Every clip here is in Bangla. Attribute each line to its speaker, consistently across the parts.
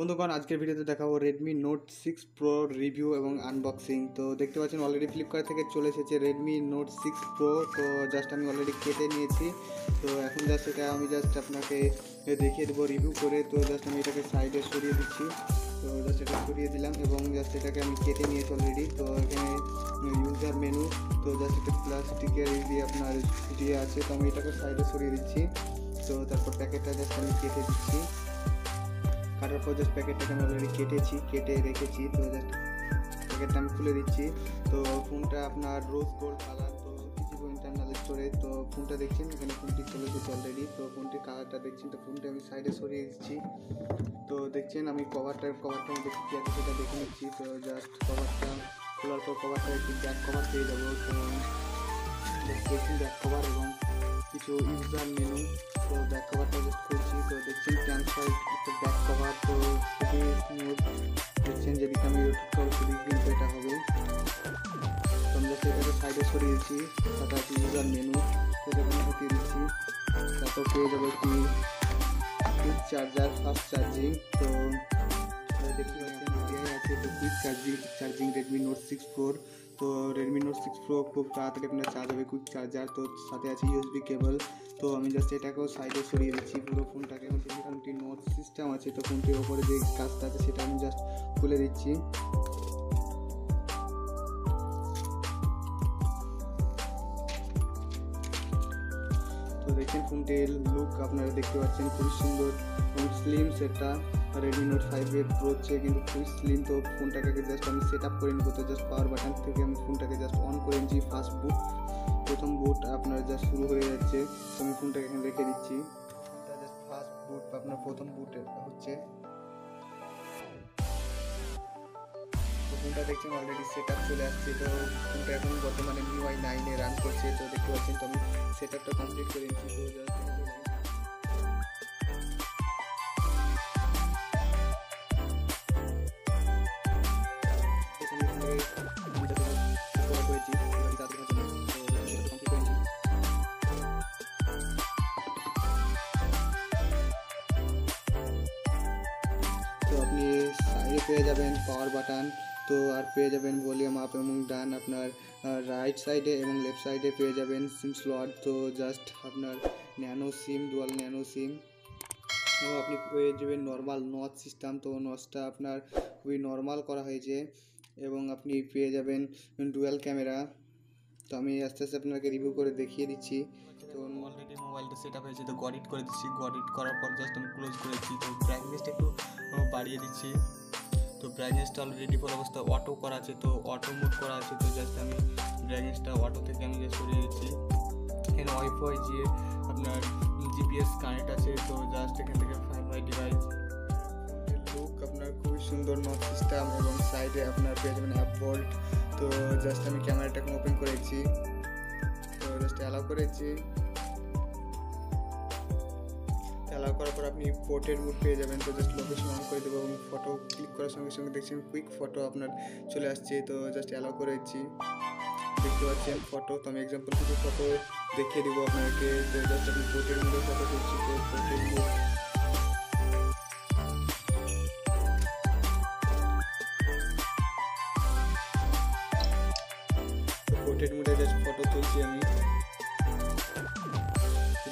Speaker 1: বন্ধুগণ, আজকের ভিডিওতে দেখাবো Redmi Note six Pro review এবং আনবক্সিং তো দেখতে পাচ্ছেন অলরেডি ফ্লিপকার্ট থেকে চলে এসেছে রেডমি নোট সিক্স প্রো তো জাস্ট আমি অলরেডি কেটে নিয়েছি। তো এখন জাস্ট এটা আমি জাস্ট আপনাকে দেখিয়ে দেবো রিভিউ করে। তো জাস্ট আমি এটাকে সাইডে সরিয়ে দিচ্ছি। তো জাস্ট এটা সরিয়ে দিলাম এবং জাস্ট এটাকে আমি কেটে নিয়েছি অলরেডি তো এখানে ইউজার মেনু তো জাস্ট এটা প্লাস্টিকের দিয়ে আপনার দিয়ে আছে। তো আমি এটাকে সাইডে সরিয়ে দিচ্ছি। তো তারপর প্যাকেটটা জাস্ট আমি কেটে দিচ্ছি। কাটার পর জাস্ট প্যাকেটটাকে আমি অলরেডি কেটেছি, কেটে রেখেছি, তো জাস্ট প্যাকেটটা আমি খুলে দিচ্ছি। তো ফোনটা আপনার রোজ গোল্ড কালার তো কিছু ইন্টারনাল স্টোরে তো ফোনটা দেখছেন? এখানে ফোনটি চলে এসেছে অলরেডি তো ফোনটির কালারটা দেখছেন? তো ফোনটি আমি সাইডে সরিয়ে দিচ্ছি। তো দেখছেন, আমি কভারটার কভারটা আমি দেখি কী আছে সেটা দেখে নিচ্ছি। তো জাস্ট কভারটা খোলার পর কভারটা একটু ব্যাক কভার পেয়ে যাব। তো দেখছেন ব্যাক কভার এবং কিছু ইউজার মেনু তো ব্যাক কভারটা জাস্ট খুলছি তো দেখছেন ক্যান্সার একটা ব্যাক কভার তো খুবই দেখছেন যেদিকে আমি ইউটিউব সেদিকে কিন্তু এটা হবে। তো আমরা সেটাকে সাইডে সরিয়েছি তারপর ইউজার মেনু সেখানে হটিয়ে দিচ্ছি, তারপর পেয়ে যাব একটি কুইক চার্জার ফাস্ট চার্জিং তো দেখতে পাচ্ছেন আছে। তো quick charging charging Redmi Note six four তো রেডমি নোট সিক্স প্রো খুব তাড়াতাড়ি আপনার চার্জ হবে কুইক চার্জার তো সাথে আছে ইউএসবি কেবল তো আমি জাস্ট এটাকেও সাইডে সরিয়ে দিচ্ছি, পুরো ফোনটাকে একটি নোট সিস্টেম আছে, তো ফোনটির ওপরে যে কাজটা আছে সেটা আমি জাস্ট খুলে দিচ্ছি। তো দেখছেন ফোনটির লুক আপনারা দেখতে পাচ্ছেন, খুবই সুন্দর এবং স্লিম সেটটা রেডমি নোট ফাইভের প্রো হচ্ছে, কিন্তু খুবই স্লিম তো ফোনটাকে জাস্ট আমি সেট আপ করে নিবো, তো জাস্ট পাওয়ার বাটন থেকে আমি ফোনটাকে জাস্ট অন করে নিচ্ছি ফার্স্ট বুট প্রথম বুট আপনার জাস্ট শুরু হয়ে যাচ্ছে আমি ফোনটাকে এখানে রেখে দিচ্ছি। জাস্ট ফার্স্ট বুট আপনার প্রথম বুট হচ্ছে। ফোনটা দেখছেন অলরেডি সেট আপ চলে আসছে, তো ফোনটা এখন বর্তমানে মিউআই নাইনে রান করছে, তো দেখতে পাচ্ছেন তো আমি সেট আপটা কমপ্লিট করে নিচ্ছি। তো তো আপনি সাইডে পেয়ে যাবেন পাওয়ার বাটন তো আর পেয়ে যাবেন ভলিউম আপ এবং ডান আপনার রাইট সাইডে এবং লেফট সাইডে পেয়ে যাবেন সিম স্লট তো জাস্ট আপনার nano SIM dual nano SIM এবং আপনি পেয়ে যাবেন নর্মাল নচ সিস্টেম তো নচটা আপনার খুবই নর্মাল করা হয়েছে। এবং আপনি পেয়ে যাবেন ডুয়াল ক্যামেরা তো আমি আস্তে আস্তে আপনাকে রিভিউ করে দেখিয়ে দিচ্ছি।
Speaker 2: তো অলরেডি মোবাইলটা সেট আপ হয়েছে, তো গডিট করে দিচ্ছি। গডিট করার পর জাস্ট আমি ক্লোজ করেছি। তো ব্রাইটনেসটা একটু বাড়িয়ে দিচ্ছি। তো ব্রাইটনেসটা অলরেডি ডিফল্ট অবস্থা অটো করা আছে, তো অটো মোড করা আছে। তো জাস্ট আমি ব্রাইটনেসটা অটো থেকে আমি জাস্ট সরিয়ে দিচ্ছি। এখানে ওয়াইফাই যে আপনার জিপিএস কানেক্ট আছে, তো জাস্ট এখান থেকে ফাইভ ফাই ডিভাইস
Speaker 1: সুন্দর নট সিস্টেম এবং সাইডে আপনার পেয়ে যাবেন অ্যাপ ভোল্ট তো জাস্ট আমি ক্যামেরাটাকে ওপেন করেছি তো জাস্ট অ্যালাউ করেছি অ্যালাউ করার পর আপনি পোর্টের মুড পেয়ে যাবেন। তো জাস্ট লোকেশন অন করে দেবো এবং ফটো ক্লিক করার সঙ্গে সঙ্গে দেখছেন কুইক ফটো আপনার চলে আসছে। তো জাস্ট অ্যালাউ করেছি দেখতে পাচ্ছেন ফটো তো আমি এক্সাম্পল কিছু ফটো দেখিয়ে দেবো আপনাকে তো জাস্ট আপনি পোর্টের মুডে ফটো তুলছি। তো পোর্টের ফটো আমি।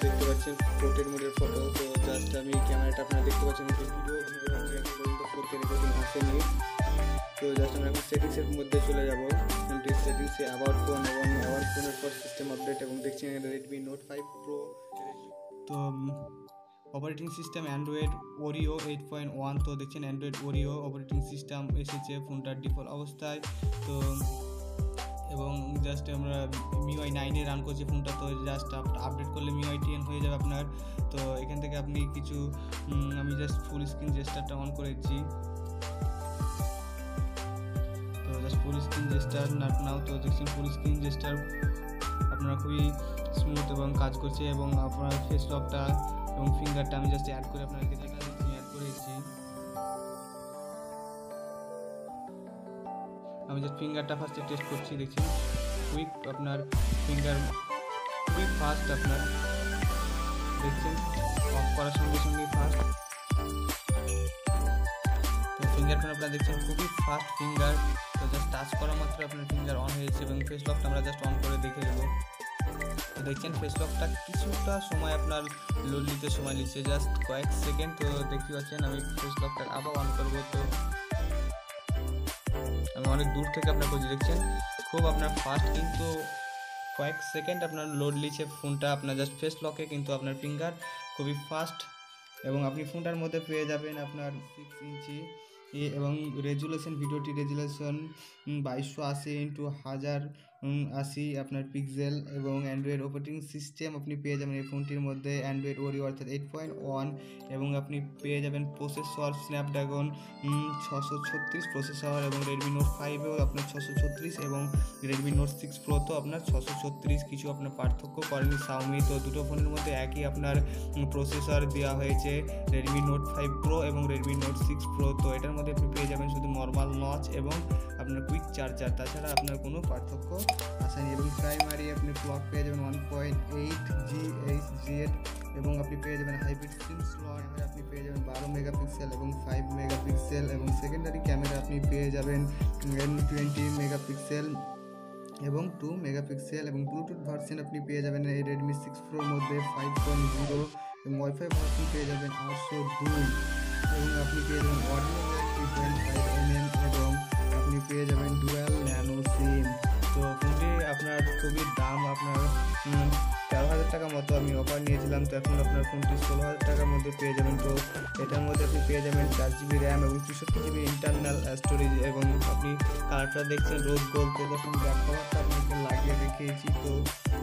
Speaker 1: দেখতে পাচ্ছেন পোর্ট্রেট মোডের ফটো তো জাস্ট আমি ক্যামেরাটা আপনারা দেখতে পাচ্ছেন ফোরকে রেকর্ডিং আসেনি তো জাস্ট আমরা এখন সেটিংসের মধ্যে চলে যাব। ফোনটির সেটিংসে আবার ফোন এবং আবার ফোনের পর সিস্টেম আপডেট এবং দেখছেন রেডমি নোট ফাইভ প্রো
Speaker 2: তো operating system Android Oreo eight point one তো দেখছেন অ্যান্ড্রয়েড ওরিও অপারেটিং সিস্টেম এসেছে ফোনটার ডিফল্ট অবস্থায়। তো এবং জাস্ট আমরা মিউআই নাইনে রান করছি ফোনটা তো জাস্ট আপডেট করলে মিউআই টেন হয়ে যাবে আপনার। তো এখান থেকে আপনি কিছু আমি জাস্ট ফুল স্ক্রিন জেস্টারটা অন করেছি তো just full screen gesture not now তো দেখছেন ফুল স্ক্রিন জেস্টার আপনারা খুবই স্মুথ এবং কাজ করছে এবং আপনার ফেস লকটা এবং ফিঙ্গারটা আমি জাস্ট অ্যাড করে আপনাদেরকে দেখা দিচ্ছি অ্যাড করেছি আমি জাস্ট ফিঙ্গারটা ফার্স্টে টেস্ট করছি, দেখছি কুইক আপনার ফিঙ্গার খুবই ফাস্ট আপনার, দেখছেন? অফ করার সঙ্গে সঙ্গে ফাস্ট ফিঙ্গারপ্রিন্ট আপনারা দেখছেন, খুবই ফাস্ট ফিঙ্গার তো জাস্ট টাচ করা মাত্র আপনার ফিঙ্গার অন হয়েছে এবং ফেস লকটা আমরা জাস্ট অন করে দেখে দেবো তো দেখছেন ফেস লকটা কিছুটা সময় আপনার লোড নিতে সময় নিচ্ছে। জাস্ট কয়েক সেকেন্ড তো দেখতে পাচ্ছেন, আমি ফেস লকটা আবার অন তো অনেক দূর থেকে আপনার খুঁজে দেখছেন। খুব আপনার ফাস্ট কিন্তু কয়েক সেকেন্ড আপনার লোড নিচ্ছে ফোনটা আপনার জাস্ট ফেস লকে কিন্তু আপনার ফিঙ্গার খুবই ফাস্ট এবং আপনি ফোনটার মধ্যে পেয়ে যাবেন আপনার সিক্স ইঞ্চি এবং রেজুলেশন ভিডিওটি রেজুলেশন বাইশশো আশি ইন্টু হাজার আশি, আপনার পিক্সেল এবং অ্যান্ড্রয়েড অপারেটিং সিস্টেম আপনি পেয়ে যাবেন এই ফোনটির মধ্যে। অ্যান্ড্রয়েড ওরিও অর্থাৎ এইট পয়েন্ট ওয়ান এবং আপনি পেয়ে যাবেন প্রসেসর স্ন্যাপড্রাগন ছশো ছত্রিশ প্রসেসর এবং রেডমি নোট ফাইভেও আপনার ছশো ছত্রিশ এবং রেডমি নোট সিক্স প্রো তো আপনার ছশো ছত্রিশ। কিছু আপনার পার্থক্য করেনি। সাউমি তো দুটো ফোনের মধ্যে একই আপনার প্রসেসর দেওয়া হয়েছে রেডমি নোট ফাইভ প্রো এবং রেডমি নোট সিক্স প্রো তো এটার মধ্যে আপনি পেয়ে যাবেন শুধু নর্মাল নচ এবং আপনার কুইক চার্জার তাছাড়া আপনার কোনো পার্থক্য আসেনি এবং প্রাইমারি আপনি ক্লক পেয়ে যাবেন one point eight G H G add এবং আপনি পেয়ে যাবেন হাইব্রিড সিম স্লট আপনি পেয়ে যাবেন বারো মেগাপিক্সেল এবং ফাইভ মেগাপিক্সেল এবং সেকেন্ডারি ক্যামেরা আপনি পেয়ে যাবেন টোয়েন্টি মেগাপিক্সেল এবং টু মেগাপিক্সেল এবং ব্লুটুথ ভার্সন আপনি পেয়ে যাবেন এই রেডমি সিক্স প্রোর মধ্যে ফাইভ পয়েন্ট জিরো এবং ওয়াইফাই ভার্সন পেয়ে যাবেন আটশো দুই এবং আপনি পেয়ে যাবেন অডিও থ্রি ফাইভ এমএম এবং আপনি পেয়ে যাবেন ডুয়াল ন্যানো সিম। তো ফোনটি আপনার খুবই দাম, আপনার তেরো হাজার টাকার মতো আমি অফার নিয়েছিলাম, তো এখন আপনার ফোনটি ষোলো হাজার টাকার মধ্যে পেয়ে যাবেন। তো এটার মধ্যে আপনি পেয়ে যাবেন চার জিবি র্যাম এবং চৌষট্টি জিবি ইন্টারনাল স্টোরেজ এবং আপনি কালারটা দেখছেন, রোজ গোল্ড তো যখন ব্যাক কভারটা আপনাকে লাগিয়ে দেখিয়েছি। তো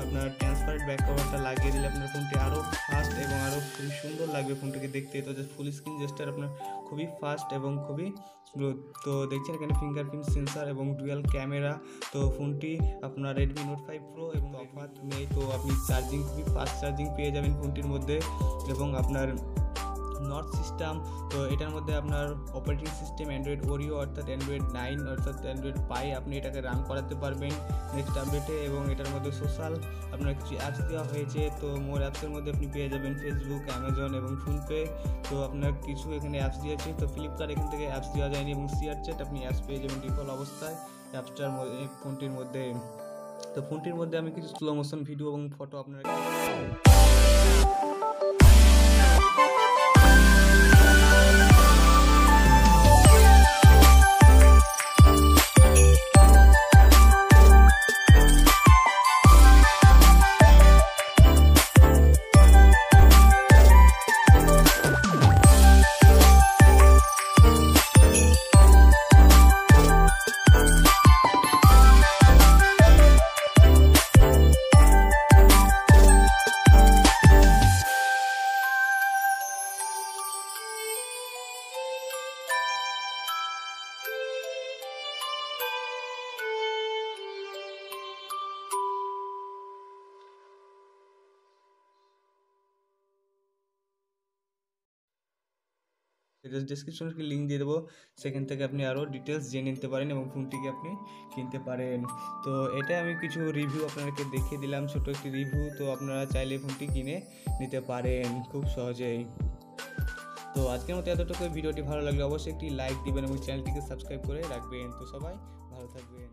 Speaker 2: আপনার ট্রান্সপারেন্ট ব্যাক কভারটা লাগিয়ে দিলে আপনার ফোনটি আরও ফাস্ট এবং আরও খুবই সুন্দর লাগবে ফোনটিকে দেখতে। তো ফুল স্ক্রিন জেস্টার আপনার খুবই ফাস্ট এবং খুবই তো দেখছেন এখানে ফিঙ্গারপ্রিন্ট সেন্সার এবং ডুয়েল ক্যামেরা তো ফোনটি আপনার রেডমি নোট ফাইভ প্রো এবং অফার নেই তো আপনি চার্জিং খুবই ফাস্ট চার্জিং পেয়ে যাবেন ফোনটির মধ্যে এবং আপনার নট সিস্টেম তো এটার মধ্যে আপনার অপারেটিং সিস্টেম অ্যান্ড্রয়েড ওরিও অর্থাৎ অ্যান্ড্রয়েড নাইন অর্থাৎ অ্যান্ড্রয়েড পাই আপনি এটাকে রান করাতে পারবেন নেক্সট আপডেটে এবং এটার মধ্যে সোশ্যাল আপনার কিছু অ্যাপস দেওয়া হয়েছে, তো মোর অ্যাপসের মধ্যে আপনি পেয়ে যাবেন ফেসবুক অ্যামাজন এবং ফোনপে তো আপনার কিছু এখানে অ্যাপস দিয়েছে তো ফ্লিপকার্ট এখান থেকে অ্যাপস দেওয়া যায়নি এবং শেয়ার চ্যাট আপনি অ্যাপস পেয়ে যাবেন ডিফল্ট অবস্থায় অ্যাপসটার ফোনটির মধ্যে। তো ফোনটির মধ্যে আমি কিছু স্লো মোশন ভিডিও এবং ফটো আপনার ডিসক্রিপশনে লিঙ্ক দিয়ে দেবো। সেখান থেকে আপনি আরও ডিটেলস জেনে নিতে পারেন এবং ফোনটিকে আপনি কিনতে পারেন। তো এটা আমি কিছু রিভিউ আপনাদেরকে দেখিয়ে দিলাম ছোট একটি রিভিউ তো আপনারা চাইলে ফোনটি কিনে নিতে পারেন খুব সহজেই। তো আজকের মতো এতটুকু ভিডিওটি ভালো লাগলে অবশ্যই একটি লাইক দিবেন এবং চ্যানেলটিকে সাবস্ক্রাইব করে রাখবেন। তো সবাই ভালো থাকবেন।